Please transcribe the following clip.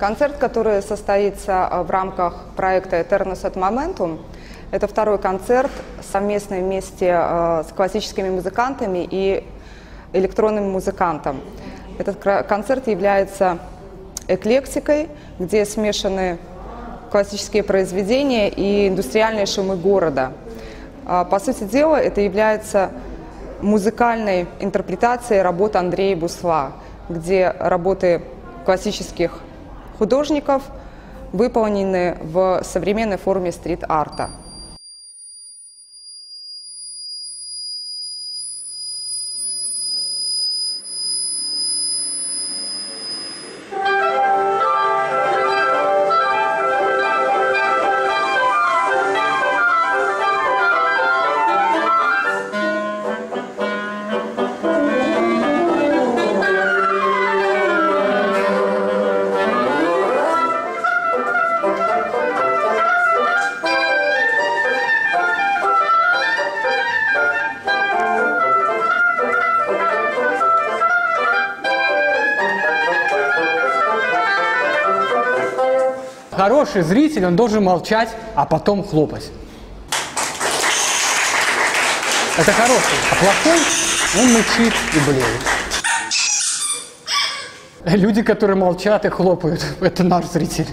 Концерт, который состоится э, в рамках проекта Eternus et Momentum, это второй концерт совместный вместе э, с классическими музыкантами и электронным музыкантом. Этот концерт является эклектикой, где смешаны классические произведения и индустриальные шумы города. А, по сути дела, это является музыкальной интерпретацией работы Андрея Бусла, где работы классических художников выполнены в современной форме стрит-арта. Хороший зритель, он должен молчать, а потом хлопать. Это хороший. А плохой, он мычит и блеет. Люди, которые молчат и хлопают, это наш зритель.